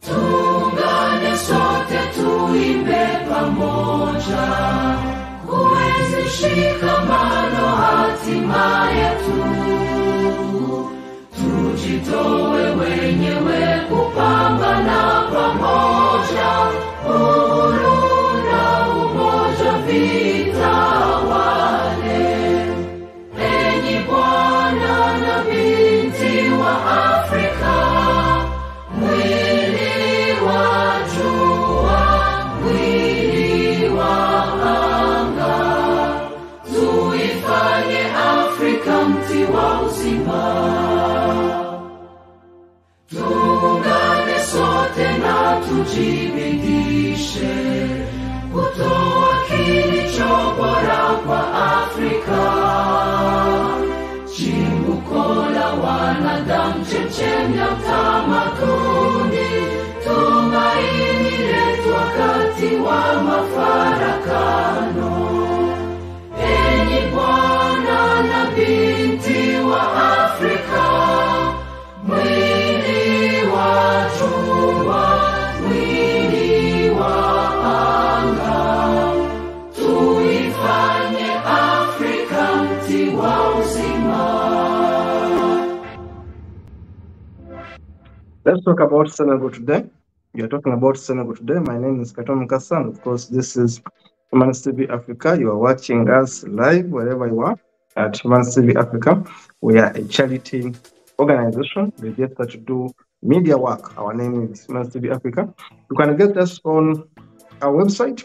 Tuungane sote tuimbe pamoja, kuenzi shikamano hatima yetu. Tujitowe wenyewe kupambana wanadamu, chemchemi ya utamaduni, tumaini letu wakati wa mafarakano. Enyi Bwana na binti wa Afrika, mwili Let's talk about Senegal today. We are talking about Senegal today. My name is Katom Kassan. Of course, this is Humans TV Africa. You are watching us live wherever you are at Humans TV Africa. We are a charity organization registered to do media work. Our name is Humans TV Africa. You can get us on our website,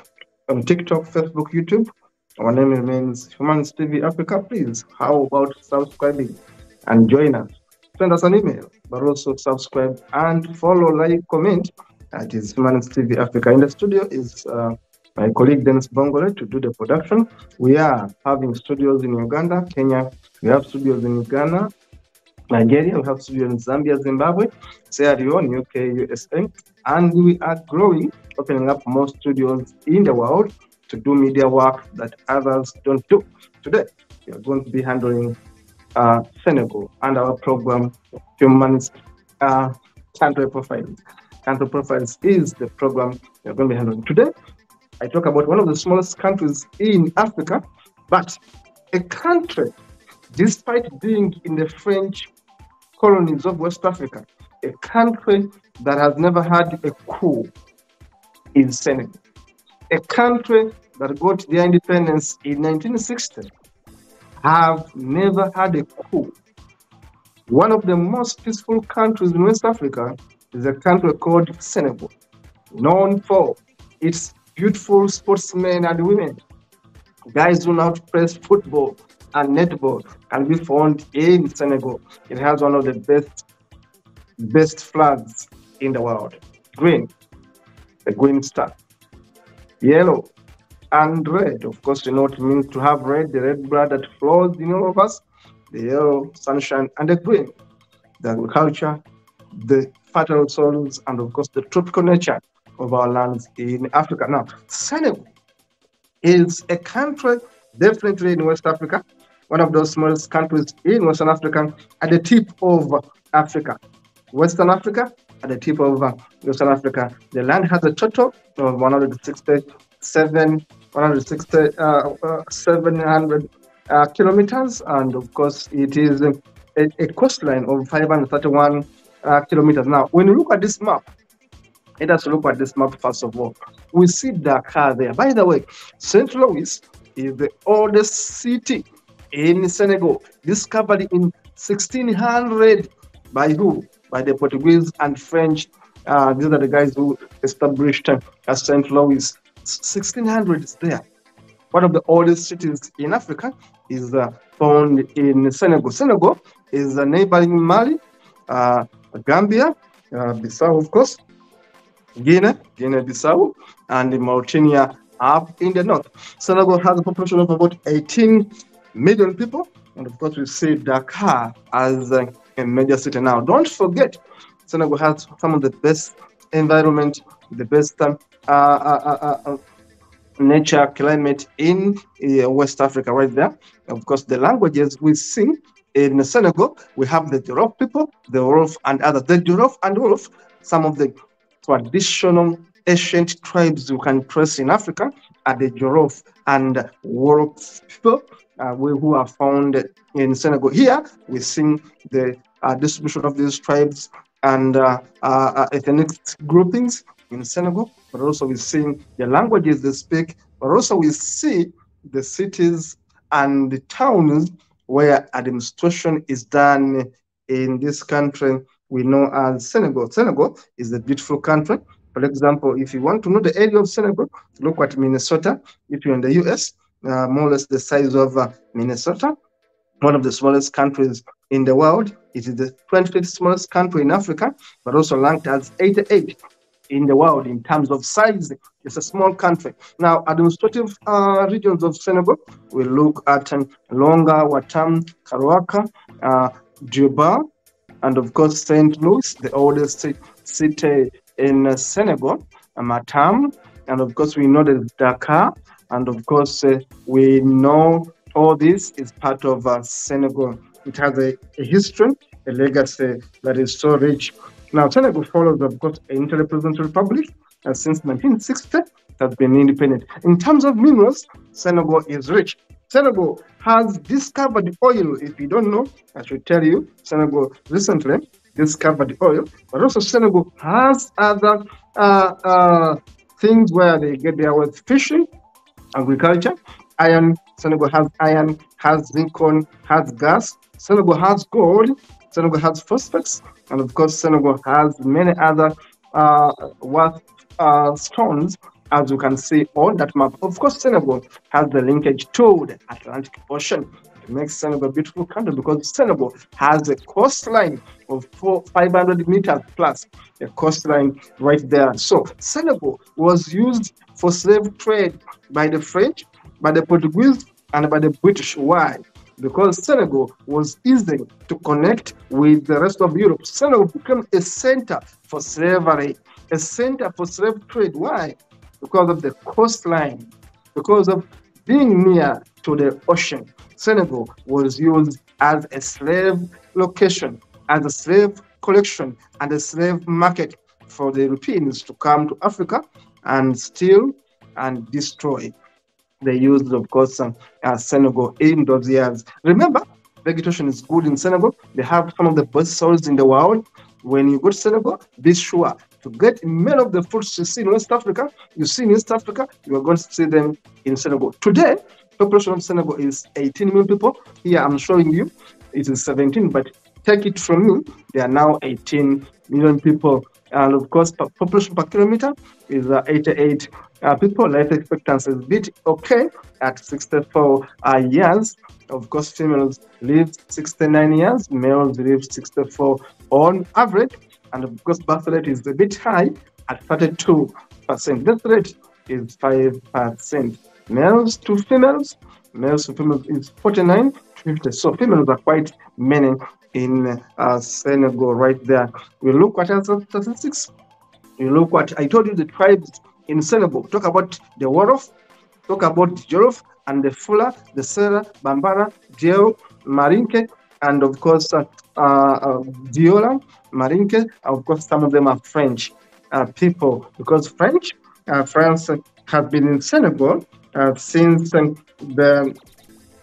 on TikTok, Facebook, YouTube. Our name remains Humans TV Africa. Please, how about subscribing and join us? Send us an email, but also subscribe and follow, like, comment. That is Humans TV Africa. In the studio is uh, my colleague Dennis Bongole to do the production. We are having studios in Uganda, Kenya. We have studios in Ghana, Nigeria. We have studios in Zambia, Zimbabwe, Sierra Leone, UK, USA, and we are growing, opening up more studios in the world to do media work that others don't do. Today, we are going to be handling uh, Senegal and our program, Humanist uh, Country Profiles. Country Profiles is the program we are going to be handling today. I talk about one of the smallest countries in Africa, but a country, despite being in the French colonies of West Africa, a country that has never had a coup in Senegal. A country that got their independence in 1960 have never had a coup. One of the most peaceful countries in West Africa is a country called Senegal, known for its beautiful sportsmen and women. Guys who to play football and netball can be found in Senegal. It has one of the best best flags in the world. Green, the green star. Yellow and red. Of course, you know what it means to have red, the red blood that flows in all of us, the yellow sunshine, and the green, the agriculture, the fertile soils, and of course, the tropical nature of our lands in Africa. Now, Senegal is a country definitely in West Africa, one of those smallest countries in Western Africa, at the tip of Africa. Western Africa, at the tip of Western Africa. The land has a total of 167, 160, uh, uh, 700 uh, kilometers, and of course, it is a, a coastline of 531 uh, kilometers. Now, when you look at this map, let us look at this map first of all. We see Dakar there. By the way, St. Louis is the oldest city in Senegal, discovered in 1600 by who? By the Portuguese and French. Uh, these are the guys who established uh, St. Louis. 1600 is there. One of the oldest cities in Africa is uh, found in Senegal. Senegal is a neighboring Mali, uh, Gambia, uh, Bissau, of course, Guinea, Guinea-Bissau, and Mauritania up in the north. Senegal has a population of about 18 million people, and of course we see Dakar as a, a major city now. Don't forget, Senegal has some of the best environment, the best um, uh, uh, uh, uh, nature, climate in uh, West Africa right there. Of course, the languages we see in Senegal, we have the Jorof people, the Wolof and others. The Jorof and Wolof, some of the traditional ancient tribes you can trace in Africa are the Jorof and Wolof people uh, we, who are found in Senegal. Here, we sing the uh, distribution of these tribes and uh, uh, ethnic groupings in Senegal, but also we see the languages they speak, but also we see the cities and the towns where administration is done in this country we know as Senegal. Senegal is a beautiful country. For example, if you want to know the area of Senegal, look at Minnesota. If you're in the US, uh, more or less the size of uh, Minnesota, one of the smallest countries in the world. It is the 25th smallest country in Africa, but also ranked as 88 in the world in terms of size. It's a small country. Now, administrative uh, regions of Senegal, we look at Longa, Watam, Karawaka, uh, Juba, and of course, St. Louis, the oldest city in Senegal, Matam, and of course, we know that Dakar, and of course, uh, we know all this is part of uh, Senegal. It has a, a history, a legacy that is so rich. Now, Senegal follows, of course, an interrepresented republic and since 1960 it has been independent. In terms of minerals, Senegal is rich. Senegal has discovered oil. If you don't know, I should tell you, Senegal recently discovered oil, but also Senegal has other uh, uh, things where they get their wealth fishing, agriculture, iron. Senegal has iron, has zircon, has gas. Senegal has gold. Senegal has phosphates, and of course, Senegal has many other uh, worth uh, stones, as you can see on that map. Of course, Senegal has the linkage to the Atlantic Ocean. It makes Senegal a beautiful country because Senegal has a coastline of four, 500 meters plus, a coastline right there. So Senegal was used for slave trade by the French, by the Portuguese, and by the British. Why? Because Senegal was easy to connect with the rest of Europe. Senegal became a center for slavery, a center for slave trade. Why? Because of the coastline, because of being near to the ocean. Senegal was used as a slave location, as a slave collection, and a slave market for the Europeans to come to Africa and steal and destroy. They used, of course, um, uh, Senegal in those years. Remember, vegetation is good in Senegal. They have some of the best soils in the world. When you go to Senegal, be sure to get many of the fruits you see in West Africa. You see in East Africa, you are going to see them in Senegal. Today, population of Senegal is 18 million people. Here I'm showing you it is 17, but take it from me, there are now 18 million people. And of course, population per kilometer is uh, 88 uh, people. Life expectancy is a bit okay at 64 uh, years. Of course, females live 69 years, males live 64 on average. And of course, birth rate is a bit high at 32%. Death rate is 5%. Males to females, males to females is 49 to 50. So females are quite many in uh, Senegal right there. We look at our statistics. We look at, I told you the tribes in Senegal. Talk about the Wolof, talk about the Jolof and the Fula, the Sera, Bambara, Dieo, Marinke, and of course, uh, uh, Diola, Marinke. Of course, some of them are French uh, people because French, uh, France has been in Senegal uh, since um, the,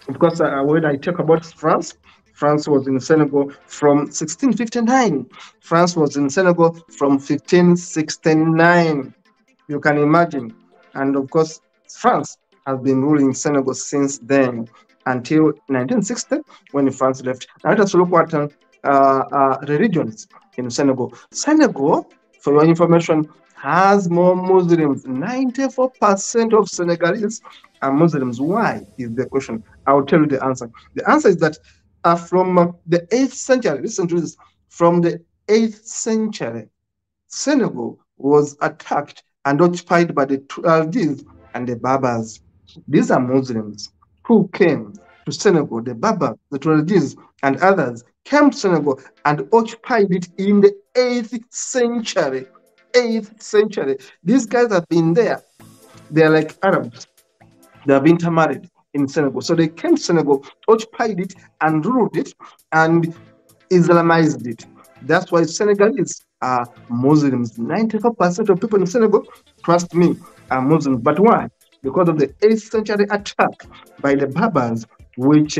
of course, uh, when I talk about France, France was in Senegal from 1659. France was in Senegal from 1569. You can imagine. And of course, France has been ruling Senegal since then until 1960 when France left. Now let us look at uh, uh, religions in Senegal. Senegal, for your information, has more Muslims. 94% of Senegalese are Muslims. Why is the question? I'll tell you the answer. The answer is that uh, from uh, the 8th century, listen to this, from the 8th century, Senegal was attacked and occupied by the Tuaregs and the Berbers. These are Muslims who came to Senegal, the Berbers, the Tuaregs, and others came to Senegal and occupied it in the 8th century. 8th century. These guys have been there. They're like Arabs. They have intermarried in Senegal. So they came to Senegal, occupied it, and ruled it, and Islamized it. That's why Senegalese are Muslims. 94% of people in Senegal, trust me, are Muslims. But why? Because of the 8th century attack by the Berbers, which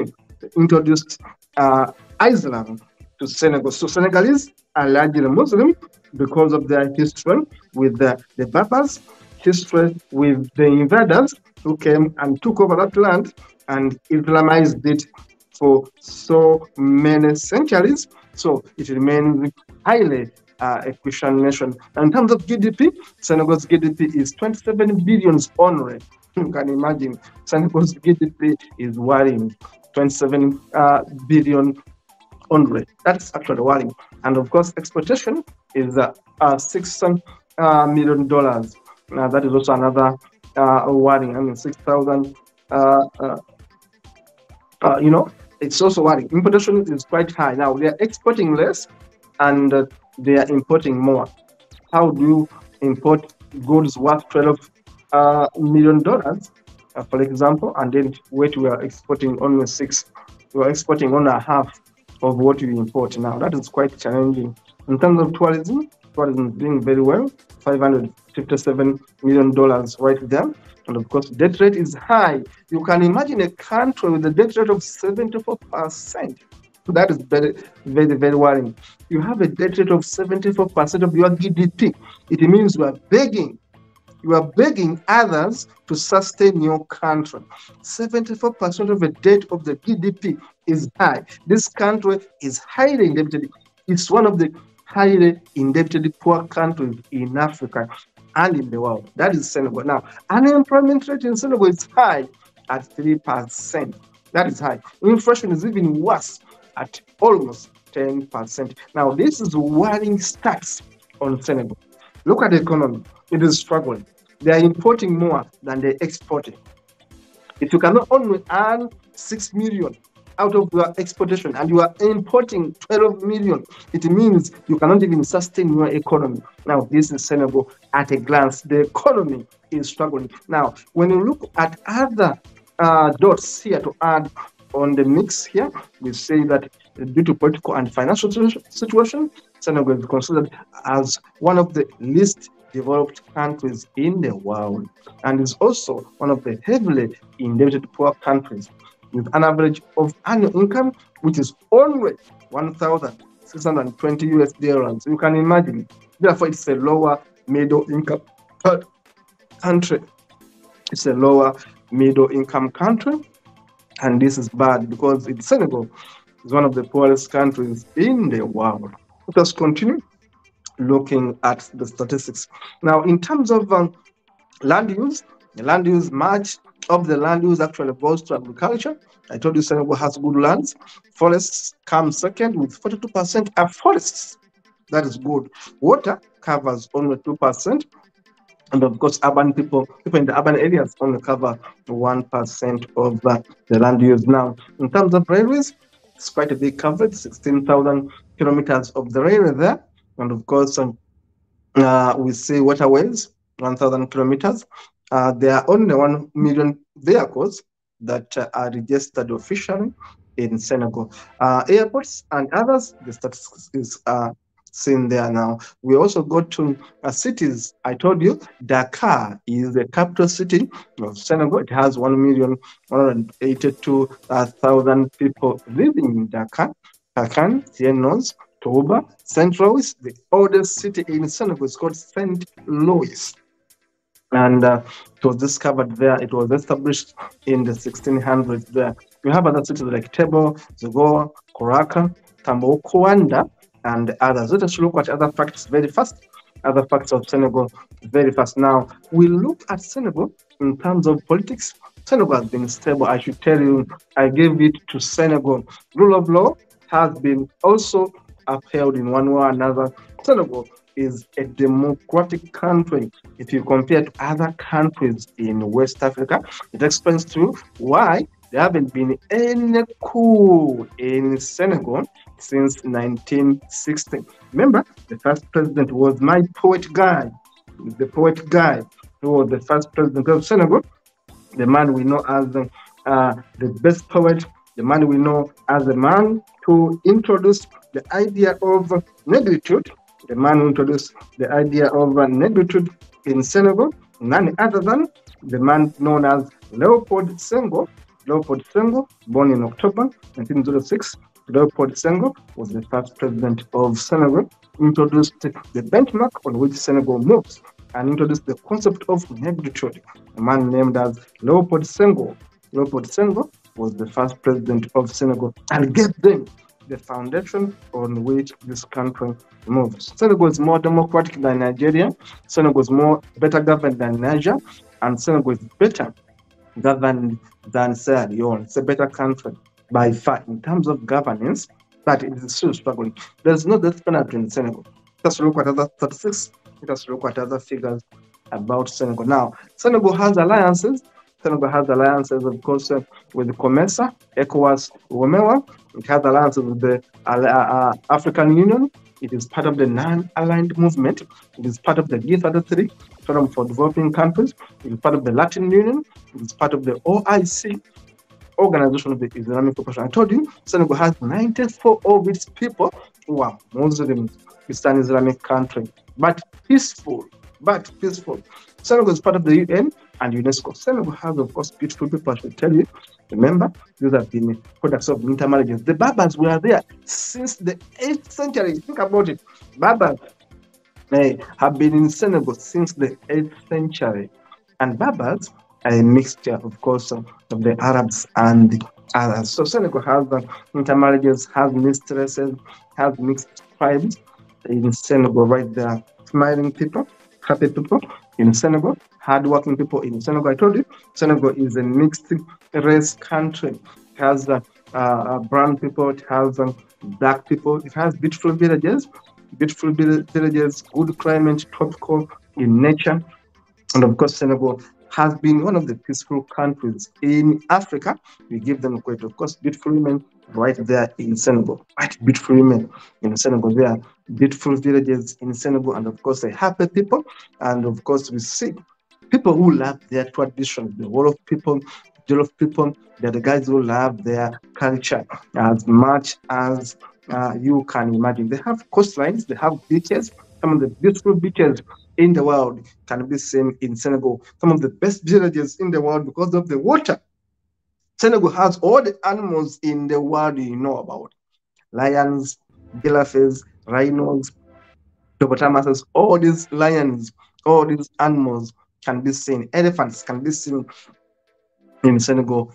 introduced uh, Islam to Senegal. So Senegalese are largely Muslim because of their history with the, the Berbers, history with the invaders who came and took over that land and Islamized it for so many centuries. So it remains highly uh, a Christian nation. And in terms of GDP, Senegal's GDP is 27 billions only. You can imagine Senegal's GDP is worrying 27 uh, billion only. That's actually worrying. And of course, exportation is uh, uh, six million dollars. Now that is also another uh, worrying. I mean, six thousand. Uh, uh, uh, you know, it's also worrying. Importation is quite high now. They are exporting less, and uh, they are importing more. How do you import goods worth twelve uh, million dollars, for example, and then wait we are exporting only six? We are exporting only half of what we import now. That is quite challenging. In terms of tourism, tourism is doing very well, $557 million right there. And of course, debt rate is high. You can imagine a country with a debt rate of 74%. That is very, very, very worrying. You have a debt rate of 74% of your GDP. It means you are begging you are begging others to sustain your country. 74% of the debt of the GDP is high. This country is highly indebted. It's one of the highly indebted poor countries in Africa and in the world. That is Senegal. Now, unemployment rate in Senegal is high at 3%. That is high. Inflation is even worse at almost 10%. Now, this is worrying stats on Senegal. Look at the economy. It is struggling. They are importing more than they exporting. If you cannot only earn 6 million out of your exportation and you are importing 12 million, it means you cannot even sustain your economy. Now, this is Senegal at a glance. The economy is struggling. Now, when you look at other uh, dots here to add on the mix here, we say that due to political and financial situation, Senegal is considered as one of the least developed countries in the world and is also one of the heavily indebted poor countries with an average of annual income which is only 1,620 US dollars. You can imagine. Therefore, it's a lower middle income country. It's a lower middle income country. And this is bad because it's Senegal is one of the poorest countries in the world. Let us continue looking at the statistics. Now, in terms of um, land use, the land use, much of the land use actually goes to agriculture. I told you Senegal has good lands. Forests come second with 42% are forests. That is good. Water covers only 2%. And of course, urban people, people in the urban areas only cover 1% of uh, the land use. Now, in terms of railways, it's quite a big coverage, 16,000 kilometers of the railway there. And of course, um, uh, we see waterways, 1,000 kilometers. Uh, there are only 1 million vehicles that uh, are registered officially in Senegal. Uh, airports and others, the statistics is uh, seen there now. We also go to uh, cities. I told you Dakar is the capital city of Senegal. It has 1,182,000 people living in Dakar. Dakar, Tienos, Toba, St. Louis, the oldest city in Senegal is called St. Louis. And uh, it was discovered there. It was established in the 1600s there. We have other cities like Tebo, Zagor, Koraka, Tambacounda, and others. Let us look at other facts very fast. Other facts of Senegal very fast. Now, we look at Senegal in terms of politics. Senegal has been stable. I should tell you, I gave it to Senegal. Rule of law has been also upheld in one way or another. Senegal is a democratic country. If you compare to other countries in West Africa, it explains to why there haven't been any coup in Senegal since 1960. Remember, the first president was my poet guy, the poet guy who was the first president of Senegal, the man we know as uh, the best poet, the man we know as the man who introduced the idea of negritude, the man who introduced the idea of negritude in Senegal, none other than the man known as Leopold Senghor. Leopold Senghor, born in October 1906, Leopold Senghor was the first president of Senegal, introduced the benchmark on which Senegal moves, and introduced the concept of negritude. A man named as Leopold Senghor. Leopold Senghor was the first president of Senegal and gave them the foundation on which this country moves. Senegal is more democratic than Nigeria. Senegal is more better governed than Niger, and Senegal is better governed than Sierra Leone. It's a better country by far in terms of governance, but it is still struggling. There's no death penalty in Senegal. Let's look at other statistics. Us look at other figures about Senegal. Now, Senegal has alliances. Senegal has alliances, of course, uh, with COMESA, ECOWAS, WOMEWA. Alliances with the uh, uh, African Union. It is part of the non-aligned movement. It is part of the G33, Forum for Developing Countries. It is part of the Latin Union. It is part of the OIC, Organization of the Islamic Cooperation. I told you, Senegal has 94 of its people who are Muslims. It's an Islamic country, but peaceful. But peaceful. Senegal is part of the UN and UNESCO. Senegal has, of course, beautiful people, I should tell you. Remember, these have been products of intermarriages. The Berbers were there since the 8th century. Think about it. Berbers eh, have been in Senegal since the 8th century. And Berbers are a mixture, of course, of, of the Arabs and the others. So Senegal has uh, intermarriages, has mistresses, has mixed tribes in Senegal right there. Smiling people, happy people in Senegal, hardworking people in Senegal. I told you, Senegal is a mixed race country. It has uh, uh, brown people, it has um, black people, it has beautiful villages, beautiful villages, good climate, tropical in nature. And of course, Senegal has been one of the peaceful countries in Africa. We give them credit. Of course, beautiful women right there in Senegal. Right, beautiful women in Senegal. There are beautiful villages in Senegal, and of course, they happy people. And of course, we see people who love their tradition. The whole of people, Jollof people, they're the guys who love their culture as much as uh, you can imagine. They have coastlines, they have beaches, some of the beautiful beaches in the world can be seen in Senegal. Some of the best villages in the world because of the water. Senegal has all the animals in the world you know about lions, giraffes, rhinos, hippopotamuses, all these lions, all these animals can be seen. Elephants can be seen in Senegal.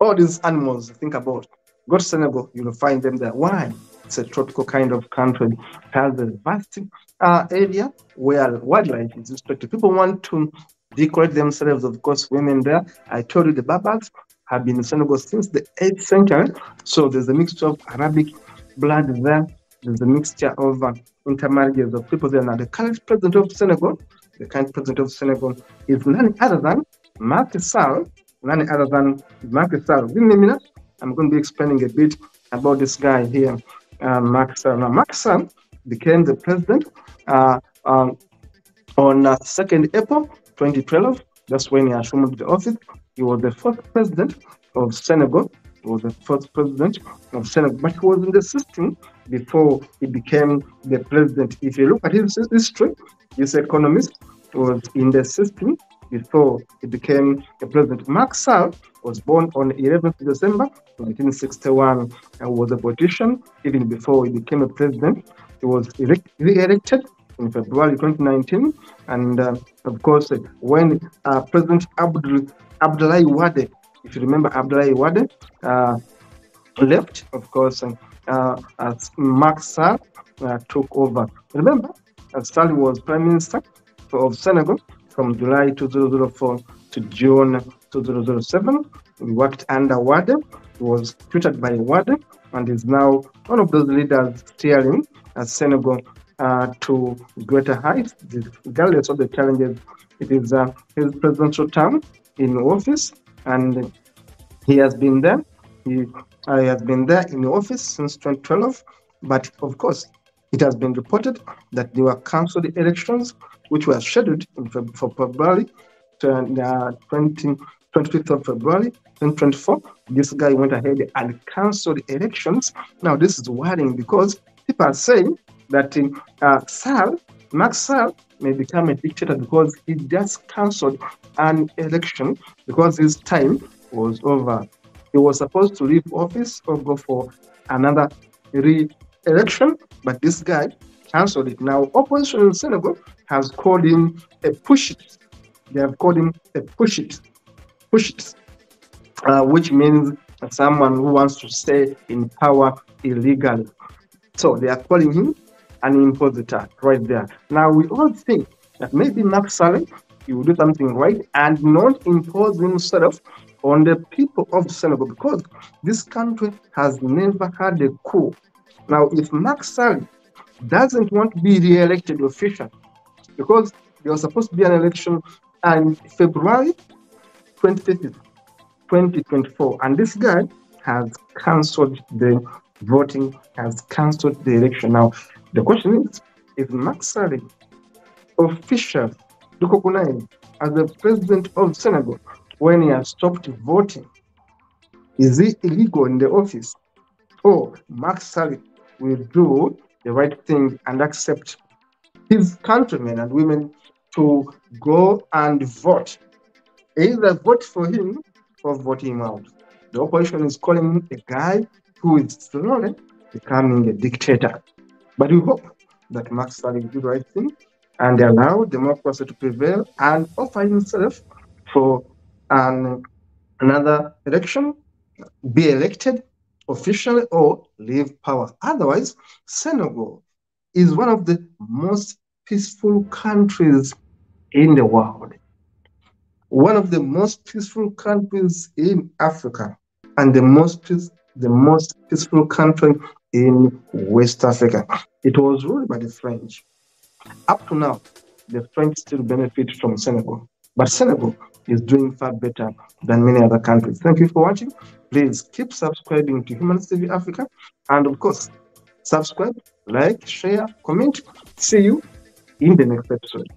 All these animals, think about. Go to Senegal, you'll find them there. Why? It's a tropical kind of country. It has a vast uh, area where wildlife is restricted. People want to decorate themselves, of course, women there. I told you the Berbers have been in Senegal since the 8th century. So there's a mixture of Arabic blood there. There's a mixture of uh, intermarriages of people there. Now, the current president of Senegal, the current president of Senegal is none other than Macky Sall, none other than Macky Sall. Give me a minute. I'm going to be explaining a bit about this guy here, uh, Sall. Now, Macky Sall became the president uh, um, on uh, 2nd April 2012. That's when he assumed the office. He was the first president of Senegal. He was the first president of Senegal, but he was in the system before he became the president. If you look at his history, this economist was in the system before he became a president. Macky Sall was born on 11th December 1961 and was a politician even before he became a president. He was re-elected in February 2019, and uh, of course, when uh, President Abdul Abdoulaye Wade, if you remember Abdoulaye Wade, uh, left, of course, uh, as Macky Sall uh, took over. Remember, Sall was prime minister of Senegal from July 2004 to June 2007. He worked under Wade, was tutored by Wade, and is now one of those leaders steering Senegal uh, to greater heights, regardless of the challenges. It is uh, his presidential term in office, and he has been there. He uh, has been there in office since 2012. But of course, it has been reported that there were cancelled elections, which was scheduled for February uh, 20, 25th of February 2024. This guy went ahead and cancelled elections. Now, this is worrying because people are saying that uh, Sall, Max Sall, may become a dictator because he just cancelled an election because his time was over. He was supposed to leave office or go for another re-election, but this guy cancelled it. Now, opposition in Senegal has called him a push it. They have called him a push it, push it, uh, which means someone who wants to stay in power illegally. So they are calling him an impositor right there. Now we all think that maybe Sall he will do something right and not impose himself on the people of Senegal because this country has never had a coup. Now, if Macky Sall doesn't want to be re-elected officially, because there was supposed to be an election in February 25th, 2024, and this guy has cancelled the voting, has cancelled the election. Now, the question is, is Macky Sall official Dukokunai as the president of Senegal when he has stopped voting? Is he illegal in the office? Or Macky Sall will do the right thing and accept his countrymen and women to go and vote. Either vote for him or vote him out. The opposition is calling a guy who is slowly becoming a dictator. But we hope that Macky Sall will do the right thing and allow democracy to prevail and offer himself for an, another election, be elected officially or leave power. Otherwise, Senegal is one of the most peaceful countries in the world. One of the most peaceful countries in Africa and the most peace, the most peaceful country in West Africa. It was ruled by the French. Up to now, the French still benefit from Senegal, but Senegal is doing far better than many other countries. Thank you for watching. Please keep subscribing to Human TV Africa, and of course, subscribe, like, share, comment. See you in the next episode.